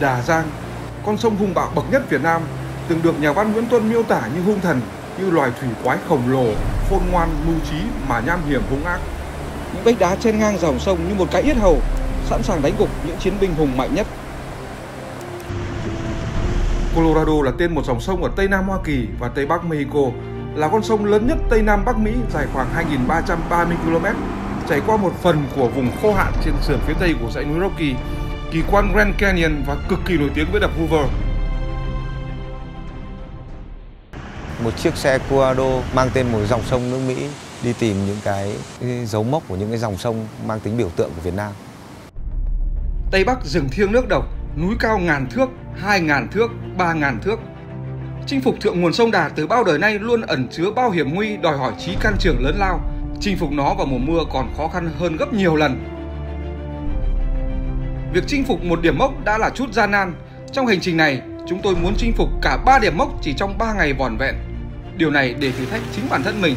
Đà Giang, con sông hung bạo bậc nhất Việt Nam, từng được nhà văn Nguyễn Tuân miêu tả như hung thần, như loài thủy quái khổng lồ, khôn ngoan, mưu trí mà nham hiểm hung ác. Những vách đá trên ngang dòng sông như một cái yết hầu, sẵn sàng đánh gục những chiến binh hùng mạnh nhất. Colorado là tên một dòng sông ở Tây Nam Hoa Kỳ và Tây Bắc Mexico, là con sông lớn nhất Tây Nam Bắc Mỹ dài khoảng 2.330 km, chảy qua một phần của vùng khô hạn trên sườn phía tây của dãy núi Rocky, kỳ quan Grand Canyon và cực kỳ nổi tiếng với đập Hoover. Một chiếc xe Colorado mang tên một dòng sông nước Mỹ đi tìm những cái dấu mốc của những cái dòng sông mang tính biểu tượng của Việt Nam. Tây Bắc rừng thiêng nước độc, núi cao ngàn thước, hai ngàn thước, ba ngàn thước. Chinh phục thượng nguồn sông Đà từ bao đời nay luôn ẩn chứa bao hiểm nguy đòi hỏi trí can trường lớn lao. Chinh phục nó vào mùa mưa còn khó khăn hơn gấp nhiều lần. Việc chinh phục một điểm mốc đã là chút gian nan. Trong hành trình này, chúng tôi muốn chinh phục cả 3 điểm mốc chỉ trong 3 ngày vòn vẹn. Điều này để thử thách chính bản thân mình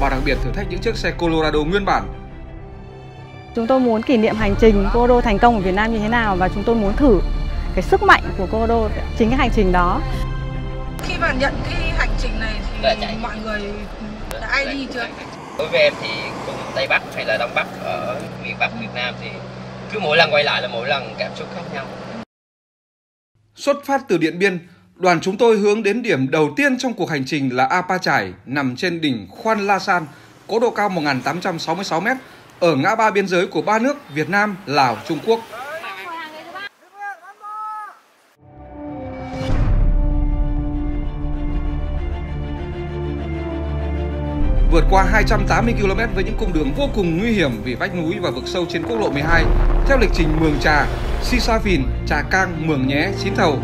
và đặc biệt thử thách những chiếc xe Colorado nguyên bản Chúng tôi muốn kỷ niệm hành trình Colorado thành công ở Việt Nam như thế nào và chúng tôi muốn thử cái sức mạnh của Colorado chính cái hành trình đó. Khi mà nhận cái hành trình này thì mọi người đã ai đi chưa? Đối với em thì cùng Tây Bắc hay là Đông Bắc ở miền Bắc Việt Nam thì cứ mỗi lần quay lại là mỗi lần cảm xúc khác nhau. Xuất phát từ Điện Biên, đoàn chúng tôi hướng đến điểm đầu tiên trong cuộc hành trình là Apa Chải nằm trên đỉnh Khoan La San, có độ cao 1.866 m ở ngã ba biên giới của ba nước Việt Nam, Lào, Trung Quốc. Qua 280 km với những cung đường vô cùng nguy hiểm vì vách núi và vực sâu trên quốc lộ 12 theo lịch trình Mường Trà, Si Sa Phìn, Trà Cang, Mường Nhé, Chín Thầu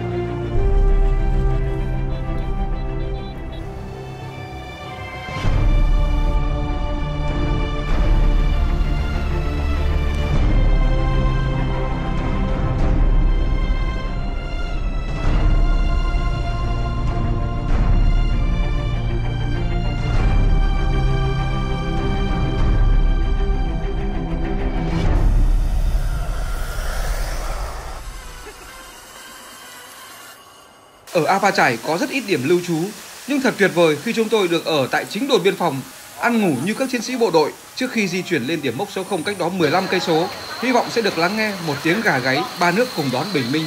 Ở Apa Chải có rất ít điểm lưu trú, nhưng thật tuyệt vời khi chúng tôi được ở tại chính đồn biên phòng, ăn ngủ như các chiến sĩ bộ đội trước khi di chuyển lên điểm mốc số 0 cách đó 15 cây số. Hy vọng sẽ được lắng nghe một tiếng gà gáy ba nước cùng đón bình minh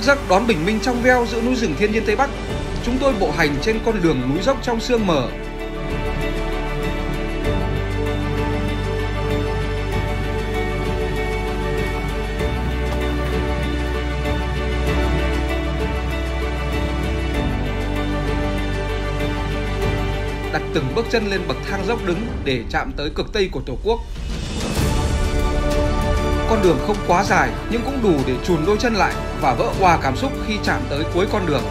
Thức giấc đón bình minh trong veo giữa núi rừng thiên nhiên Tây Bắc, chúng tôi bộ hành trên con đường núi dốc trong sương mờ. Đặt từng bước chân lên bậc thang dốc đứng để chạm tới cực Tây của Tổ quốc con đường không quá dài nhưng cũng đủ để chùn đôi chân lại và vỡ hòa cảm xúc khi chạm tới cuối con đường.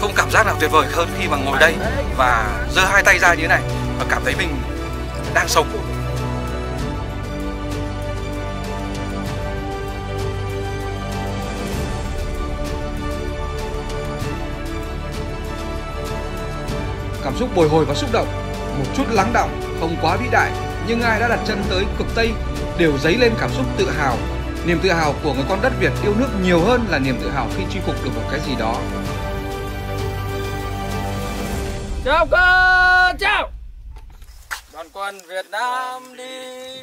Không cảm giác nào tuyệt vời hơn khi mà ngồi đây và giơ hai tay ra như thế này và cảm thấy mình đang sống. Cảm xúc bồi hồi và xúc động, một chút lắng động, không quá vĩ đại, nhưng ai đã đặt chân tới cực Tây đều dấy lên cảm xúc tự hào. Niềm tự hào của người con đất Việt yêu nước nhiều hơn là niềm tự hào khi chinh phục được một cái gì đó. Chào cơ, chào! Đoàn quân Việt Nam đi,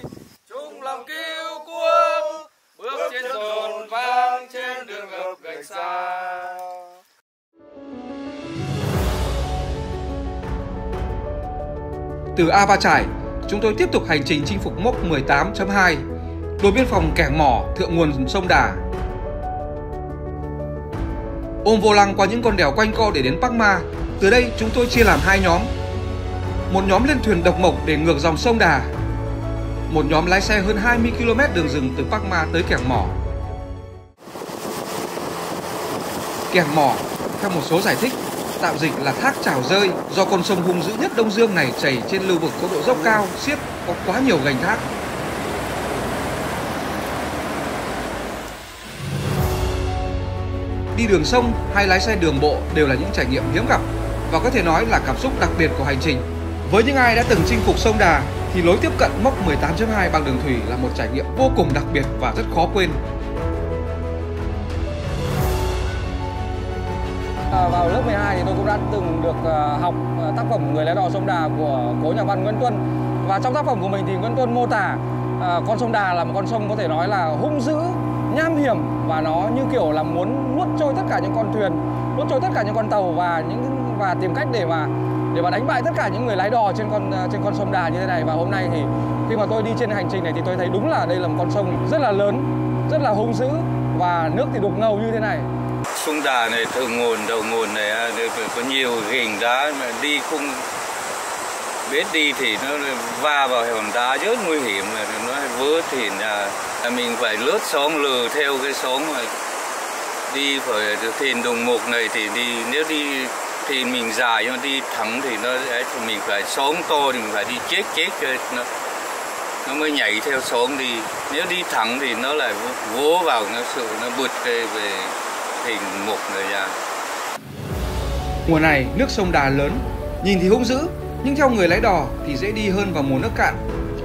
chung lòng cứu quốc, bước trên dồn vang trên đường gập gành xa. Từ A Ba Trải, chúng tôi tiếp tục hành trình chinh phục mốc 18.2, đồn biên phòng Kẻ Mỏ, thượng nguồn sông Đà. Ôm vô lăng qua những con đèo quanh co để đến Bắc Ma, từ đây chúng tôi chia làm hai nhóm. Một nhóm lên thuyền độc mộc để ngược dòng sông Đà. Một nhóm lái xe hơn 20 km đường rừng từ Bắc Ma tới Kẻ Mỏ Kẻ mỏ. Theo một số giải thích, Tạo dịch là thác trào rơi do con sông hung dữ nhất Đông Dương này chảy trên lưu vực có độ dốc cao, xiết có quá nhiều gành thác. Đi đường sông hay lái xe đường bộ đều là những trải nghiệm hiếm gặp và có thể nói là cảm xúc đặc biệt của hành trình. Với những ai đã từng chinh phục sông Đà thì lối tiếp cận mốc 18.2 bằng đường thủy là một trải nghiệm vô cùng đặc biệt và rất khó quên. Ờ, vào lớp 12 thì tôi cũng đã từng được ờ, học ờ, tác phẩm Người lái đò sông Đà của cố nhà văn Nguyễn Tuân. Và trong tác phẩm của mình thì Nguyễn Tuân mô tả con sông Đà là một con sông có thể nói là hung dữ, nham hiểm và nó như kiểu là muốn nuốt trôi tất cả những con thuyền, nuốt trôi tất cả những con tàu và những và tìm cách để mà để mà đánh bại tất cả những người lái đò trên con trên con sông Đà như thế này và hôm nay thì khi mà tôi đi trên hành trình này thì tôi thấy đúng là đây là một con sông rất là lớn, rất là hung dữ và nước thì đục ngầu như thế này sông Đà này thượng nguồn đầu nguồn này à, có nhiều hình đá mà đi không biết đi thì nó va vào hòn đá rất nguy hiểm nó vỡ thì à, là, mình phải lướt sóng lừa theo cái sóng mà đi phải thuyền đồng mục này thì đi nếu đi thì mình dài nhưng đi thẳng thì nó thì mình phải sóng to thì mình phải đi chết chết nó nó mới nhảy theo sóng đi. Nếu đi thẳng thì nó lại vỗ vào nó sự nó bụt về về hình mục người ra Mùa này nước sông Đà lớn, nhìn thì hung dữ, nhưng theo người lái đò thì dễ đi hơn vào mùa nước cạn.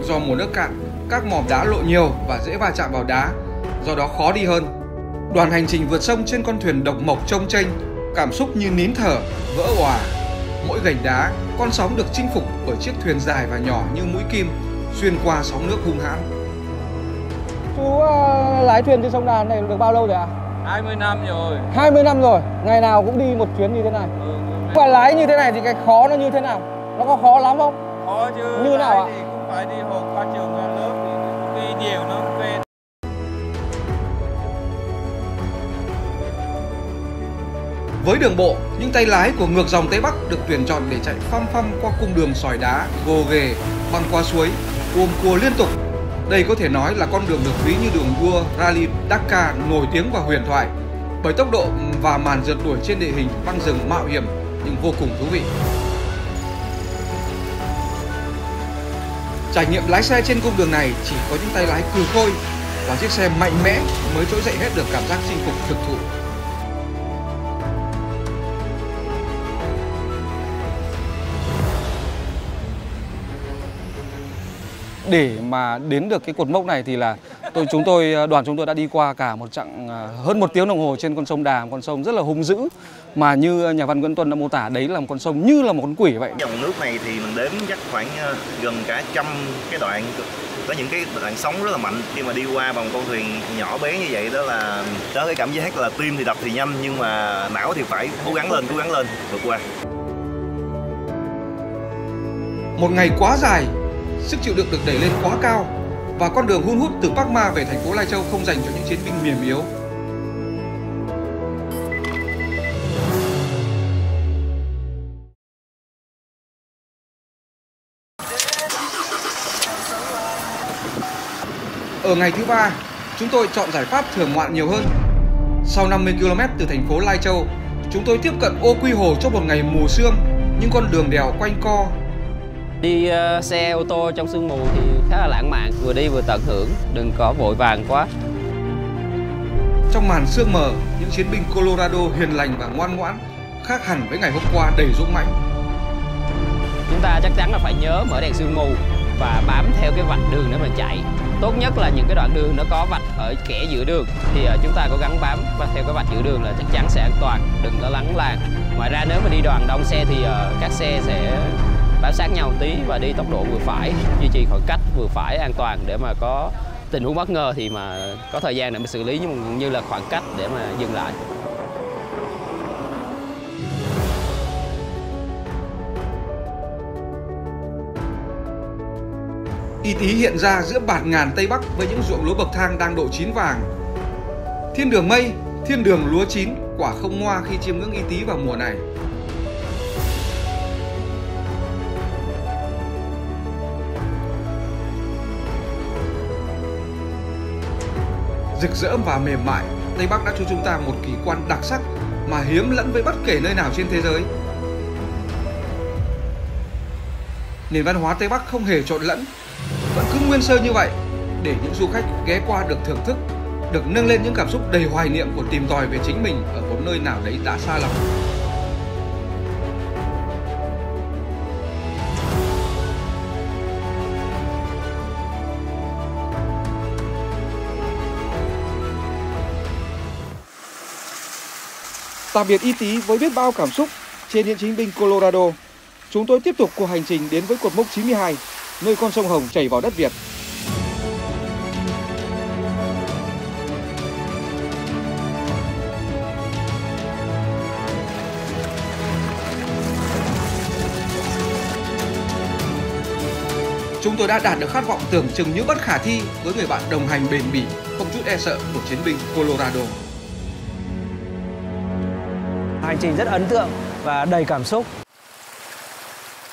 Do mùa nước cạn, các mỏm đá lộ nhiều và dễ va chạm vào đá, do đó khó đi hơn. Đoàn hành trình vượt sông trên con thuyền độc mộc trông tranh, cảm xúc như nín thở, vỡ òa. Mỗi gành đá, con sóng được chinh phục bởi chiếc thuyền dài và nhỏ như mũi kim, xuyên qua sóng nước hung hãn. Chú uh, lái thuyền trên sông Đà này được bao lâu rồi ạ? À? 20 năm rồi 20 năm rồi, ngày nào cũng đi một chuyến như thế này ừ, Và lái như thế này thì cái khó nó như thế nào? Nó có khó lắm không? Khó chứ Như nào ạ? thì cũng phải đi học qua trường lớp thì đi nhiều nó quen Với đường bộ, những tay lái của ngược dòng Tây Bắc được tuyển chọn để chạy phăm phăm qua cung đường sỏi đá, gồ ghề, băng qua suối, ôm cua liên tục đây có thể nói là con đường được ví như đường đua, Rally Dakar nổi tiếng và huyền thoại bởi tốc độ và màn rượt đuổi trên địa hình băng rừng mạo hiểm nhưng vô cùng thú vị. Trải nghiệm lái xe trên cung đường này chỉ có những tay lái cừ khôi và chiếc xe mạnh mẽ mới trỗi dậy hết được cảm giác chinh phục thực thụ. Để mà đến được cái cột mốc này thì là tôi chúng tôi đoàn chúng tôi đã đi qua cả một chặng à, hơn một tiếng đồng hồ trên con sông Đà, một con sông rất là hung dữ mà như nhà văn Nguyễn Tuân đã mô tả đấy là một con sông như là một con quỷ vậy. Dòng nước này thì mình đếm chắc khoảng à, gần cả trăm cái đoạn có những cái đoạn sóng rất là mạnh khi mà đi qua bằng con thuyền nhỏ bé như vậy đó là đó cái cảm giác là tim thì đập thì nhanh nhưng mà não thì phải cố gắng lên cố gắng lên vượt qua một ngày quá dài sức chịu đựng được đẩy lên quá cao và con đường hun hút từ Park Ma về thành phố Lai Châu không dành cho những chiến binh mềm yếu. Ở ngày thứ ba, chúng tôi chọn giải pháp thưởng ngoạn nhiều hơn. Sau 50 km từ thành phố Lai Châu, chúng tôi tiếp cận ô Quy Hồ trong một ngày mù sương, nhưng con đường đèo quanh co Đi uh, xe ô tô trong sương mù thì khá là lãng mạn, vừa đi vừa tận hưởng, đừng có vội vàng quá. Trong màn sương mờ, những chiến binh Colorado hiền lành và ngoan ngoãn, khác hẳn với ngày hôm qua đầy dũng mãnh. Chúng ta chắc chắn là phải nhớ mở đèn sương mù và bám theo cái vạch đường để mà chạy. Tốt nhất là những cái đoạn đường nó có vạch ở kẻ giữa đường thì uh, chúng ta cố gắng bám và theo cái vạch giữa đường là chắc chắn sẽ an toàn, đừng có lắng làng. Ngoài ra nếu mà đi đoàn đông xe thì uh, các xe sẽ bám sát nhau một tí và đi tốc độ vừa phải duy trì khoảng cách vừa phải an toàn để mà có tình huống bất ngờ thì mà có thời gian để mà xử lý nhưng như là khoảng cách để mà dừng lại Y tí hiện ra giữa bản ngàn Tây Bắc với những ruộng lúa bậc thang đang độ chín vàng. Thiên đường mây, thiên đường lúa chín, quả không ngoa khi chiêm ngưỡng Y tí vào mùa này. Rực rỡ và mềm mại, Tây Bắc đã cho chúng ta một kỳ quan đặc sắc mà hiếm lẫn với bất kể nơi nào trên thế giới. Nền văn hóa Tây Bắc không hề trộn lẫn, vẫn cứ nguyên sơ như vậy để những du khách ghé qua được thưởng thức, được nâng lên những cảm xúc đầy hoài niệm của tìm tòi về chính mình ở một nơi nào đấy đã xa lắm. Tạm biệt y tí với biết bao cảm xúc trên những chiến binh Colorado. Chúng tôi tiếp tục cuộc hành trình đến với cột mốc 92, nơi con sông Hồng chảy vào đất Việt. Chúng tôi đã đạt được khát vọng tưởng chừng như bất khả thi với người bạn đồng hành bền bỉ, không chút e sợ của chiến binh Colorado. Hành trình rất ấn tượng và đầy cảm xúc.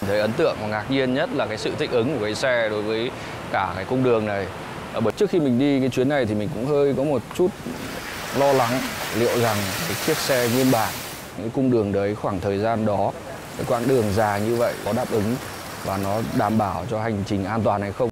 Thấy ấn tượng và ngạc nhiên nhất là cái sự thích ứng của cái xe đối với cả cái cung đường này. Ở bởi trước khi mình đi cái chuyến này thì mình cũng hơi có một chút lo lắng liệu rằng cái chiếc xe nguyên bản, cái cung đường đấy khoảng thời gian đó, cái quãng đường dài như vậy có đáp ứng và nó đảm bảo cho hành trình an toàn hay không.